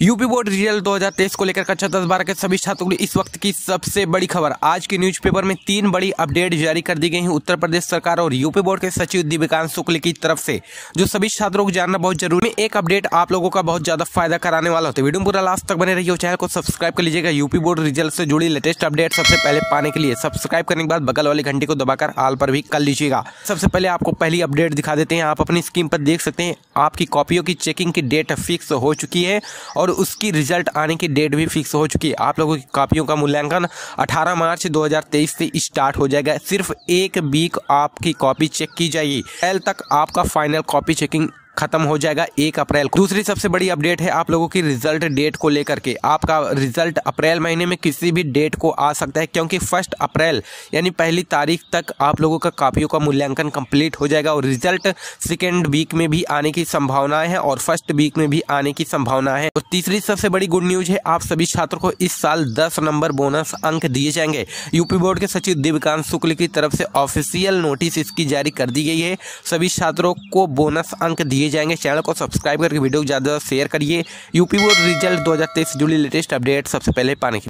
UP board result 2023 को लेकर कक्षा दस बारह के सभी छात्रों के लिए इस वक्त की सबसे बड़ी खबर। आज के न्यूज़पेपर में तीन बड़ी अपडेट जारी कर दी गई हैं। उत्तर प्रदेश सरकार और यूपी बोर्ड के सचिव दिव्यकांत शुक्ल की तरफ़ से, जो सभी छात्रों को जानना बहुत ज़रूरी है। एक अपडेट आप लोगों का बहुत ज़्यादा फ़ायदा कराने वाला होता है। वीडियो पूरा लास्ट तक बने रहिए चैनल को सब्सक्राइब कर लीजिएगा। यूपी बोर्ड रिज़ल्ट से जुड़ी लेटेस्ट अपडेट सबसे पहले पाने के लिए सब्सक्राइब करने के बाद बगल वाली घंटी को दबाकर आल पर भी कर लीजिएगा। सबसे पहले आपको पहली अपडेट दिखा देते हैं। आप अपनी स्क्रीन पर देख सकते हैं। आपकी कॉपियों की चेकिंग की डेट फिक्स हो चुकी है और उसकी रिज़ल्ट रिज़ल्ट आने की डेट भी फिक्स हो चुकी है। आप लोगों की कापियों का मूल्यांकन 18 मार्च 2023 से स्टार्ट हो जाएगा। सिर्फ़ एक वीक आपकी कॉपी चेक की जाएगी। कल तक आपका फाइनल कॉपी चेकिंग खत्म हो जाएगा एक अप्रैल को। दूसरी सबसे बड़ी अपडेट है आप लोगों की रिज़ल्ट डेट को लेकर के। आपका रिज़ल्ट अप्रैल महीने में किसी भी डेट को आ सकता है, क्योंकि फ़र्स्ट अप्रैल, यानी पहली तारीख तक आप लोगों का कापियों का मूल्यांकन कंप्लीट हो जाएगा और रिज़ल्ट सेकेंड वीक में भी आने की संभावनाएँ है और फ़र्स्ट वीक में भी आने की संभावना है। और तीसरी सबसे बड़ी गुड न्यूज़ है, आप सभी छात्रों को इस साल दस नंबर बोनस अंक दिए जाएँगे। यूपी बोर्ड के सचिव दिव्यकांत शुक्ल की तरफ़ से ऑफिशियल नोटिस इसकी जारी कर दी गई है। सभी छात्रों को बोनस अंक दिए दिए जाएँगे। चैनल को सब्सक्राइब करके वीडियो को ज़्यादा शेयर करिए। यूपी बोर्ड रिज़ल्ट दो हज़ार तेईस जुड़ी लेटेस्ट अपडेट सबसे पहले पाने की